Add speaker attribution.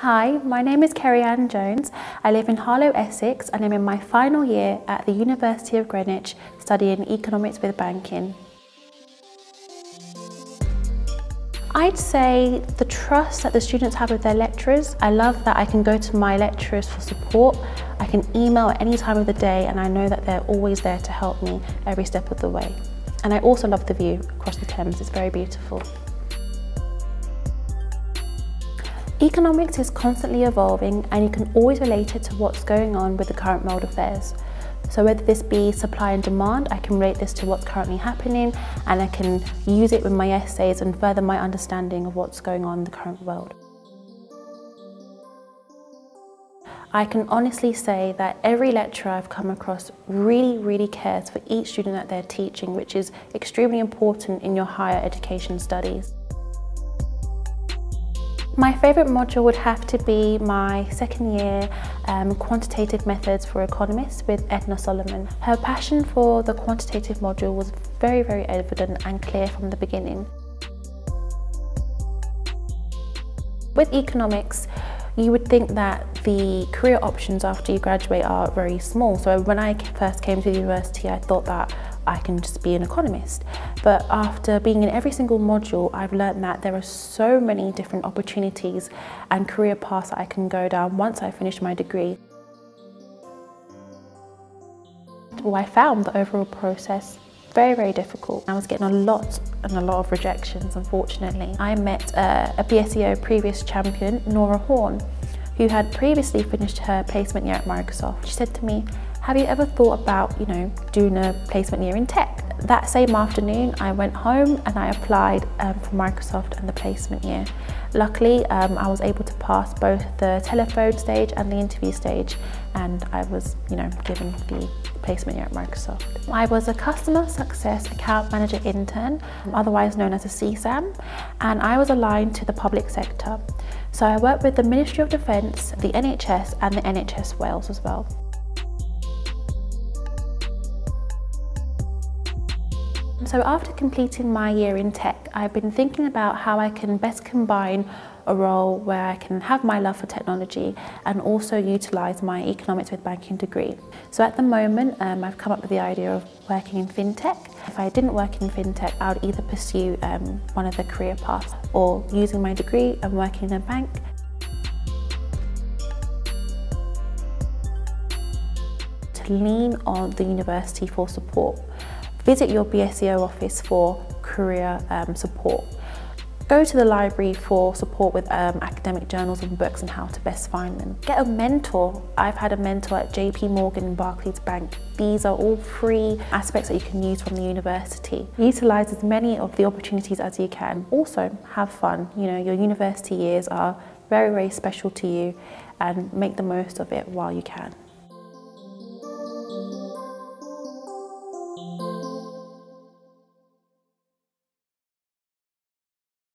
Speaker 1: Hi, my name is Kerian Jones. I live in Harlow, Essex and I'm in my final year at the University of Greenwich studying economics with banking. I'd say the trust that the students have with their lecturers. I love that I can go to my lecturers for support. I can email at any time of the day and I know that they're always there to help me every step of the way. And I also love the view across the Thames, it's very beautiful. Economics is constantly evolving and you can always relate it to what's going on with the current world affairs. So whether this be supply and demand, I can relate this to what's currently happening and I can use it with my essays and further my understanding of what's going on in the current world. I can honestly say that every lecturer I've come across really, really cares for each student that they're teaching, which is extremely important in your higher education studies. My favourite module would have to be my second year um, quantitative methods for economists with Edna Solomon. Her passion for the quantitative module was very, very evident and clear from the beginning. With economics, you would think that the career options after you graduate are very small. So when I first came to the university, I thought that I can just be an economist. But after being in every single module, I've learned that there are so many different opportunities and career paths that I can go down once I finish my degree. Well, I found the overall process very, very difficult. I was getting a lot and a lot of rejections, unfortunately. I met uh, a BSEO previous champion, Nora Horn, who had previously finished her placement year at Microsoft. She said to me, have you ever thought about, you know, doing a placement year in tech? That same afternoon, I went home and I applied um, for Microsoft and the placement year. Luckily, um, I was able to pass both the telephone stage and the interview stage, and I was, you know, given the placement year at Microsoft. I was a customer success account manager intern, otherwise known as a CSAM, and I was aligned to the public sector. So I worked with the Ministry of Defence, the NHS, and the NHS Wales as well. So after completing my year in tech, I've been thinking about how I can best combine a role where I can have my love for technology and also utilise my economics with banking degree. So at the moment, um, I've come up with the idea of working in fintech. If I didn't work in fintech, I would either pursue um, one of the career paths or using my degree and working in a bank to lean on the university for support. Visit your BSEO office for career um, support. Go to the library for support with um, academic journals and books and how to best find them. Get a mentor. I've had a mentor at JP Morgan and Barclays Bank. These are all free aspects that you can use from the university. Utilise as many of the opportunities as you can. Also, have fun. You know, your university years are very, very special to you and make the most of it while you can.